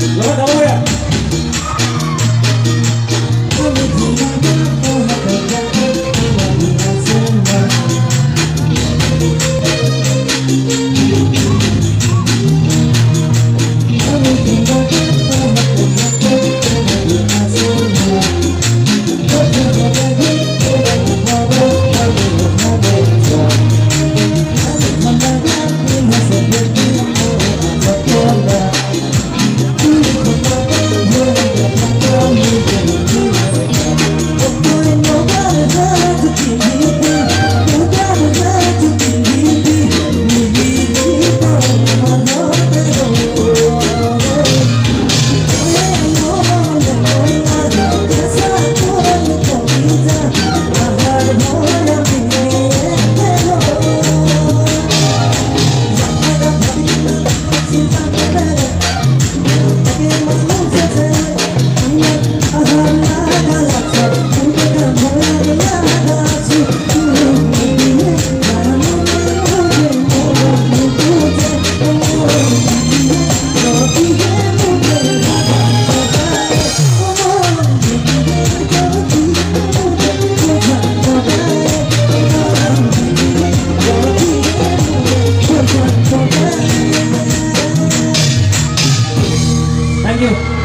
来，掌声！Thank you.